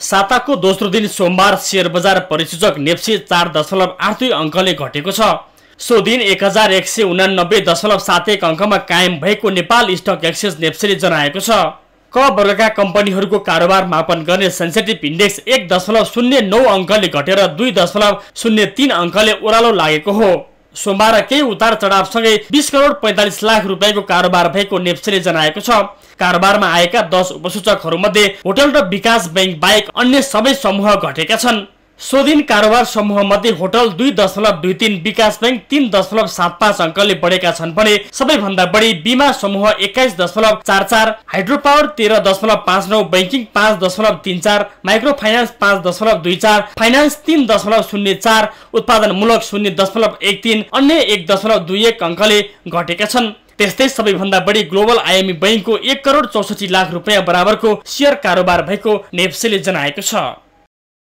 साताको दोस्रो दिन सोमबार सेयर बजार परिसूचक नेप्सी चार दशमलव आठ दुई अङ्कले घटेको छ। सो दिन एक हजार एक सय उनानब्बे दशमलव सात एक अङ्कमा कायम भएको नेपाल स्टक एक्सचेन्ज नेप्सीले जनाएको छ। क वर्गका कम्पनीहरूको कारोबार मापन गर्ने सेन्सेटिभ इन्डेक्स एक दशमलव शून्य नौ अङ्कले घटेर दुई दशमलव शून्य तिन अङ्कले ओह्रालो लागेको हो। सोमबार केही उतार चढावसँगै बिस करोड पैँतालिस लाख रुपियाँको कारोबार भएको नेप्सीले जनाएको छ। कारोबारमा आएका दस उपसूचकहरूमध्ये होटल र विकास ब्याङ्क बाहेक अन्य सबै समूह घटेका छन्। सो दिन कारोबार समूह मध्ये होटल दुई दशमलव दुई तिन विकास ब्याङ्क तिन दशमलव सात पाँच अङ्कले बढेका छन् भने सबैभन्दा बढी बिमा समूह एक्काइस दशमलव चार चार हाइड्रो पावर तेह्र दशमलव पाँच नौ ब्याङ्किङ पाँच दशमलव तिन चार माइक्रो फाइनेन्स पाँच दशमलव दुई चार फाइनेन्स तिन दशमलव शून्य चार उत्पादनमूलक शून्य दशमलव एक तिन अन्य एक दशमलव दुई एक अङ्कले घटेका छन्। त्यस्तै सबैभन्दा बढी ग्लोबल आइएमई बैङ्कको एक करोड चौसठी लाख रुपियाँ बराबरको सेयर कारोबार भएको नेप्सेले जनाएको छ।